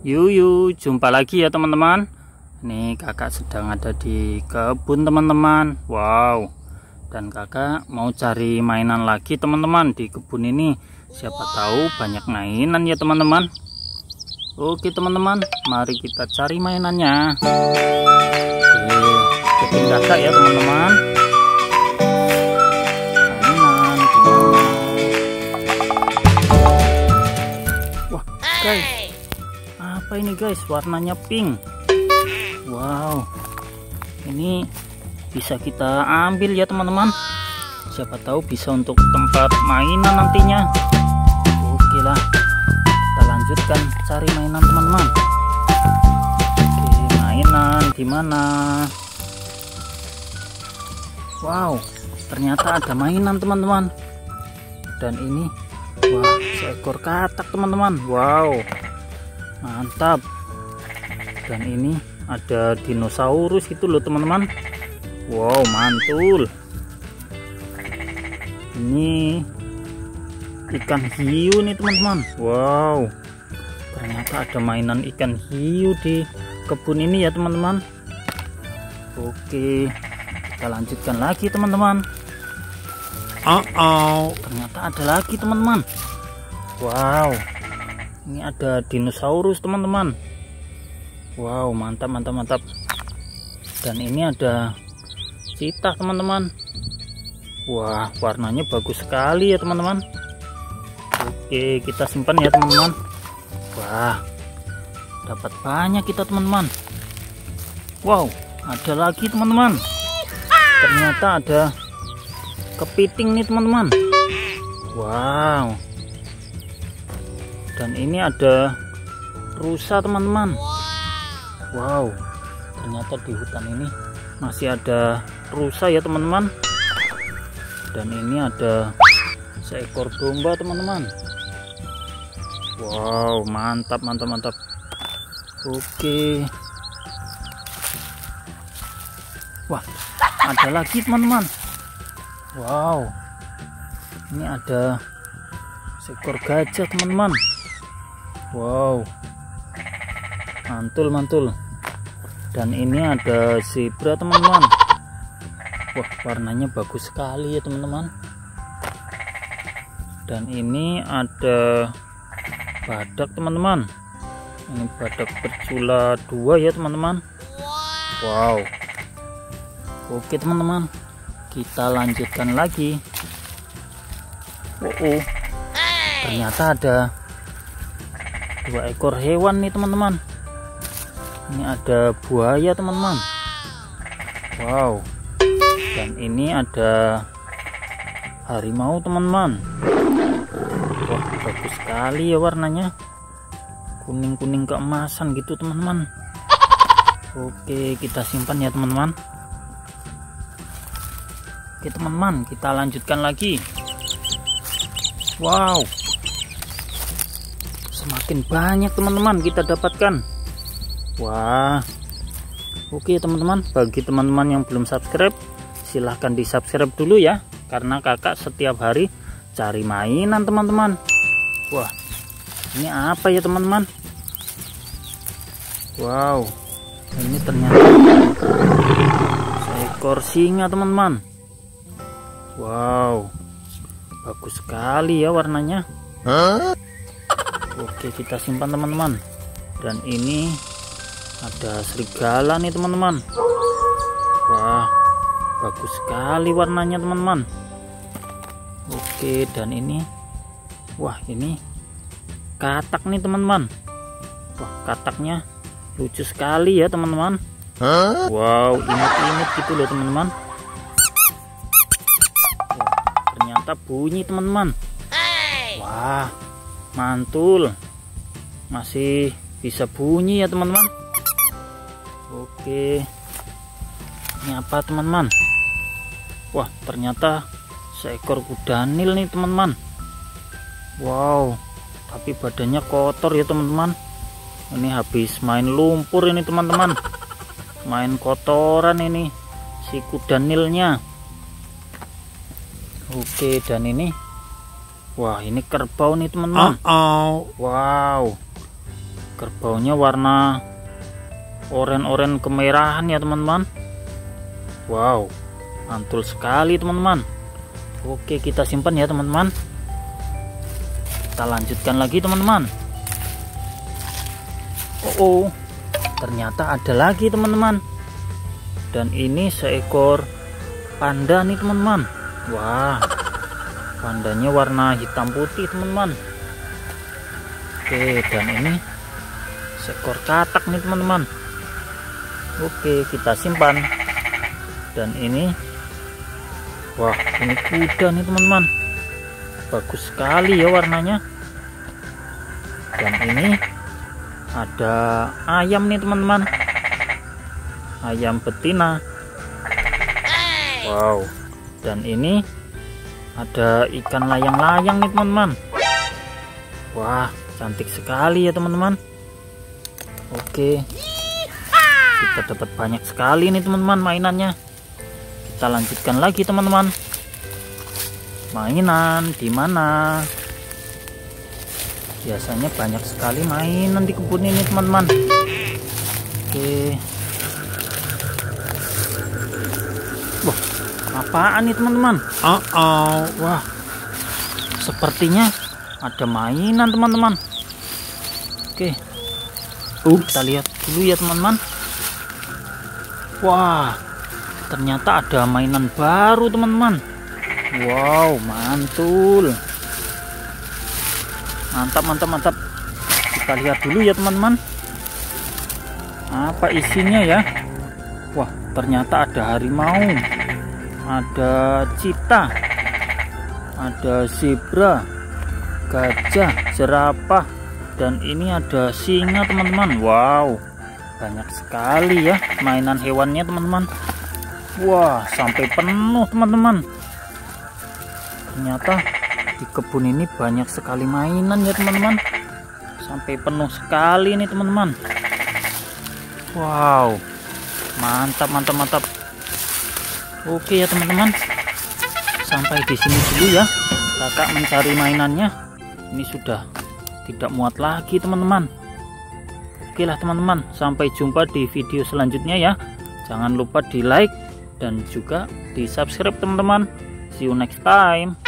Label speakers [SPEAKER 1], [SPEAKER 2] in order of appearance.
[SPEAKER 1] Yuyu, jumpa lagi ya teman-teman. Ini kakak sedang ada di kebun teman-teman. Wow. Dan kakak mau cari mainan lagi teman-teman di kebun ini. Siapa tahu banyak mainan ya teman-teman. Oke teman-teman, mari kita cari mainannya. Oke, ikutin kakak ya teman-teman. Guys. Apa ini guys? Warnanya pink. Wow. Ini bisa kita ambil ya teman-teman. Siapa tahu bisa untuk tempat mainan nantinya. Oke lah. Kita lanjutkan cari mainan teman-teman. Oke, mainan di mana? Wow, ternyata ada mainan teman-teman. Dan ini wah, seekor katak teman-teman. Wow. Mantap. Dan ini ada dinosaurus itu loh teman-teman. Wow mantul. Ini ikan hiu nih teman-teman. Wow. Ternyata ada mainan ikan hiu di kebun ini ya teman-teman. Oke kita lanjutkan lagi teman-teman oh, oh ternyata ada lagi teman-teman. Wow. Ini ada dinosaurus teman-teman. Wow mantap mantap mantap. Dan ini ada cita teman-teman. Wah warnanya bagus sekali ya teman-teman. Oke kita simpan ya teman-teman. Wah dapat banyak kita teman-teman. Wow ada lagi teman-teman. Ternyata ada kepiting nih teman-teman. Wow. Dan ini ada rusa teman-teman. Wow. Ternyata di hutan ini masih ada rusa ya teman-teman. Dan ini ada seekor domba teman-teman. Wow mantap mantap mantap. Oke. Wah ada lagi teman-teman wow. Ini ada seekor gajah teman-teman. Wow. Mantul mantul. Dan ini ada zebra teman-teman. Wah warnanya bagus sekali ya teman-teman. Dan ini ada badak teman-teman. Ini badak bercula dua ya teman-teman. Wow. Oke teman-teman kita lanjutkan lagi. Oh, oh. ternyata ada dua ekor hewan nih teman-teman. Ini ada buaya teman-teman. Wow. Dan ini ada harimau teman-teman. Wah bagus sekali ya warnanya. Kuning-kuning keemasan gitu teman-teman. Oke kita simpan ya teman-teman oke teman-teman kita lanjutkan lagi. Wow. Semakin banyak teman-teman kita dapatkan. Wah. Oke teman-teman bagi teman-teman yang belum subscribe silahkan di subscribe dulu ya. Karena kakak setiap hari cari mainan teman-teman. Wah. Ini apa ya teman-teman? Wow. Ini ternyata seekor singa teman-teman wow. Bagus sekali ya warnanya. Huh? Oke kita simpan teman-teman. Dan ini ada serigala nih teman-teman. Wah bagus sekali warnanya teman-teman. Oke dan ini Wah ini katak nih teman-teman. Wah kataknya lucu sekali ya teman-teman. Wow imut-imut gitu loh teman-teman ternyata bunyi teman-teman. Wah mantul. Masih bisa bunyi ya teman-teman. Oke. Ini apa teman-teman? Wah ternyata seekor kuda nil nih teman-teman. Wow tapi badannya kotor ya teman-teman. Ini habis main lumpur ini teman-teman. Main kotoran ini si kuda nilnya oke dan ini? Wah ini kerbau nih teman-teman.
[SPEAKER 2] Uh oh.
[SPEAKER 1] wow. Kerbaunya warna oren-oren kemerahan ya teman-teman. Wow. Mantul sekali teman-teman. Oke kita simpan ya teman-teman. Kita lanjutkan lagi teman-teman. Oh, oh ternyata ada lagi teman-teman. Dan ini seekor panda nih teman-teman wah pandanya warna hitam putih teman-teman. Oke dan ini seekor katak nih teman-teman. Oke kita simpan. Dan ini wah ini kuda nih teman-teman. Bagus sekali ya warnanya. Dan ini ada ayam nih teman-teman. Ayam betina. Wow dan ini ada ikan layang-layang nih teman-teman. Wah cantik sekali ya teman-teman. Oke. Kita dapat banyak sekali nih teman-teman mainannya. Kita lanjutkan lagi teman-teman. Mainan di mana? Biasanya banyak sekali mainan di kebun ini teman-teman. Oke. Wah apaan nih teman-teman?
[SPEAKER 2] Uh oh.
[SPEAKER 1] wah. Sepertinya ada mainan teman-teman. Oke.
[SPEAKER 2] Ups.
[SPEAKER 1] kita lihat dulu ya teman-teman. Wah. Ternyata ada mainan baru teman-teman. Wow mantul. Mantap mantap mantap. Kita lihat dulu ya teman-teman. Apa isinya ya? Wah ternyata ada harimau ada cita ada zebra gajah jerapah dan ini ada singa teman-teman. Wow banyak sekali ya mainan hewannya teman-teman. Wah sampai penuh teman-teman. Ternyata di kebun ini banyak sekali mainan ya teman-teman. Sampai penuh sekali nih teman-teman. Wow mantap mantap mantap oke ya teman-teman. Sampai di sini dulu ya. Kakak mencari mainannya. Ini sudah tidak muat lagi teman-teman. Oke lah teman-teman. Sampai jumpa di video selanjutnya ya. Jangan lupa di like dan juga di subscribe teman-teman. See you next time